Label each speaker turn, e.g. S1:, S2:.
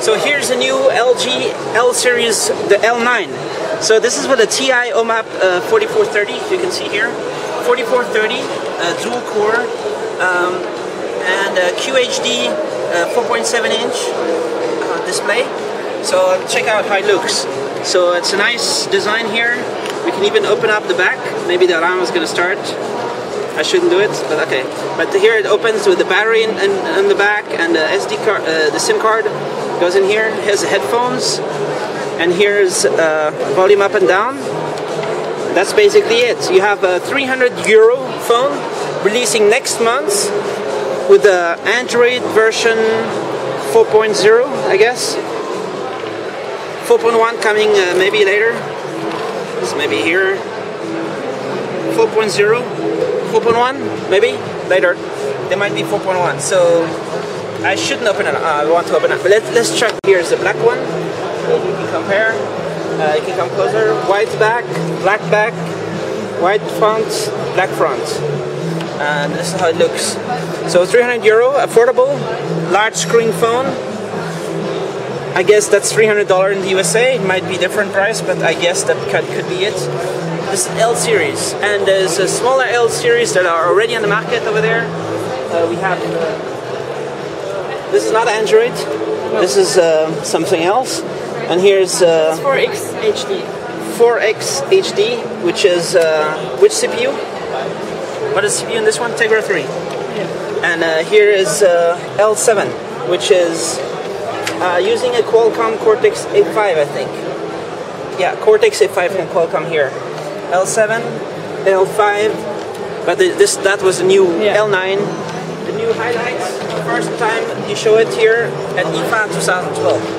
S1: So here's a new LG L series, the L9. So this is with a TI OMAP uh, 4430, you can see here. 4430, uh, dual core, um, and QHD uh, 4.7 inch uh, display. So check out how it looks. So it's a nice design here. We can even open up the back. Maybe the alarm is going to start. I shouldn't do it, but okay. But here it opens with the battery in, in, in the back and the SD card, uh, the SIM card goes in here. Here's headphones, and here's uh, volume up and down. That's basically it. You have a 300 euro phone releasing next month with the Android version 4.0, I guess. 4.1 coming uh, maybe later. It's maybe here. 4.0, 4.1 maybe later. There might be 4.1. So I shouldn't open it. Uh, I want to open it. But let's let's check. Here's the black one. You can compare. Uh, you can come closer. White back, black back, white front, black front. And this is how it looks. So 300 euro, affordable, large screen phone. I guess that's $300 in the USA. It might be different price, but I guess that could, could be it. This is L series, and there's a smaller L series that are already on the market over there. Uh, we have. This is not Android. This is uh, something else. And here's uh,
S2: 4X HD.
S1: 4X HD, which is uh, which CPU? What is CPU in this one? Tegra 3.
S2: Yeah.
S1: And uh, here is uh, L7, which is uh, using a Qualcomm Cortex A5, I think. Yeah, Cortex A5 from Qualcomm here. L7, L5, but this that was a new
S2: Yeah.
S1: L9. The new highlights, first time you show it here at IFA 2012.